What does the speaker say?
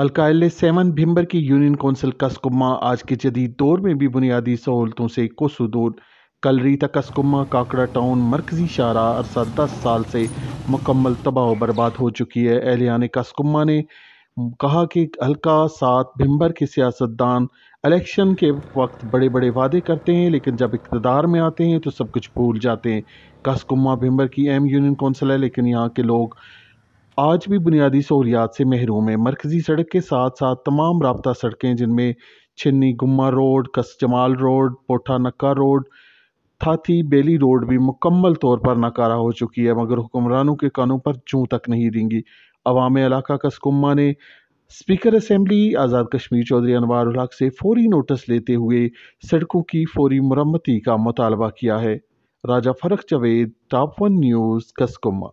हल्का सेवन भिम्बर की union council Kaskumma आज के जदीद दौर में भी बुनियादी सहूलतों से कोसो दूर। कल रीता कसकुम्मा, काकड़ा टाउन, मरकजी शारा अरसा दस साल से मुकम्मल तबाह बर्बाद हो चुकी है। एहलियान कसकुम्मा ने कहा कि हल्का सात भिम्बर के सियासतदान इलेक्शन के वक्त बड़े बड़े वादे करते हैं, लेकिन जब इकतदार में आते हैं तो सब कुछ भूल जाते हैं। कसकुम्मा भिम्बर की एम यूनियन कौंसिल है, लेकिन यहाँ के लोग आज भी बुनियादी सहूलियात से महरूम है। मरकज़ी सड़क के साथ साथ तमाम रबता सड़कें, जिनमें Chhinni Gumma road, Kas Jamal road, Potha Nakka road, Thathi Beli road भी मुकम्मल तौर पर नाकारा हो चुकी है, मगर हुक्मरानों के कानों पर चूँ तक नहीं देंगी अवाम इलाका कसकुम्मा ने स्पीकर असम्बली आज़ाद कश्मीर चौधरी अनवार हक से फौरी नोटिस लेते हुए सड़कों की फौरी मरम्मती का मुतालबा किया है। Raja Farooq Javed top one news Kaskumma